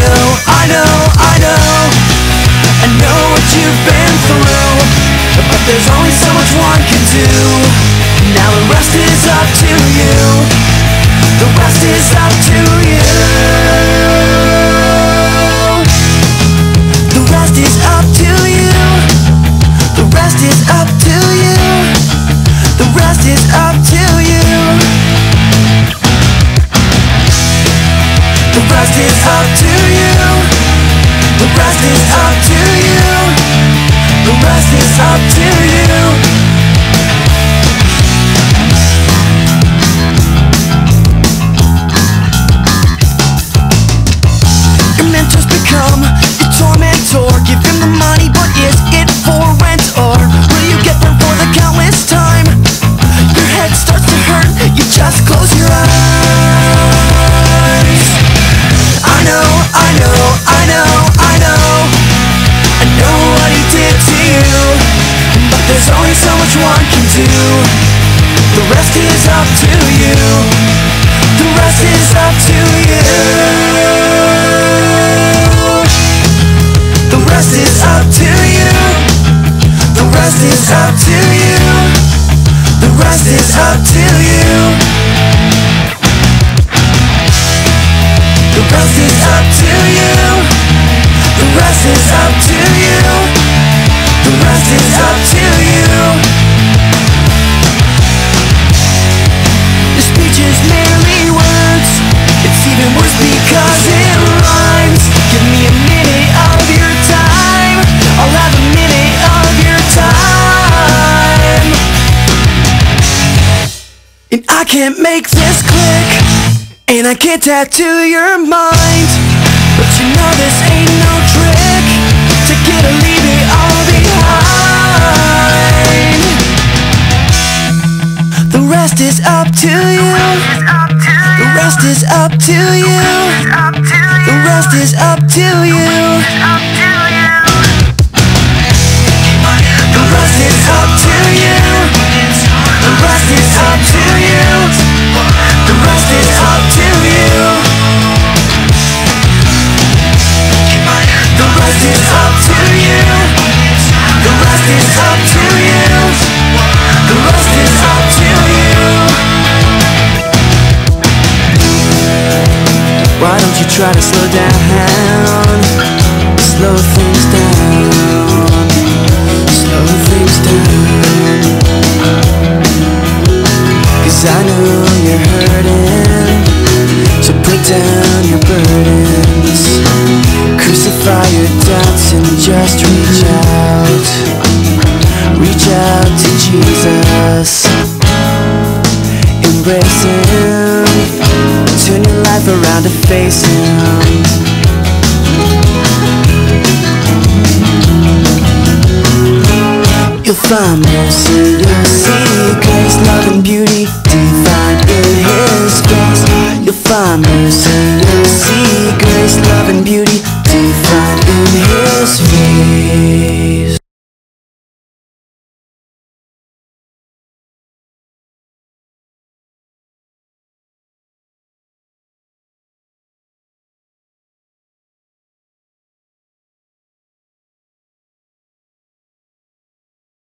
know, I know, I know. I know what you've been through But there's only so much one can do. Now the rest is up to you. The rest is up to you. The rest is up to you. The rest is up to you. The rest is up to you. The rest is up to I know, I know, I know. I know what he did to you, but there's only so much one can do. The rest is up to rest is up to you. The rest is up to you. The rest is up to you. Your speech is merely words. It's even worse because it rhymes. Give me a minute of your time. I'll have a minute of your time. And I can't make this click. And I can't tattoo your mind. But you know this ain't no trick. To get or leave it all behind. The rest is up to you. The rest is up to you. The rest is up to you. Try to slow down? Slow things down. Slow things down. Cause I know you're hurting. So put down your burdens. Crucify your doubts and just reach out. Reach out to Jesus. Embrace Him. Your life around to face Him. You'll find mercy, you'll see grace, love and beauty defined in His face. You'll find mercy, you'll see grace, love and beauty defined in His face.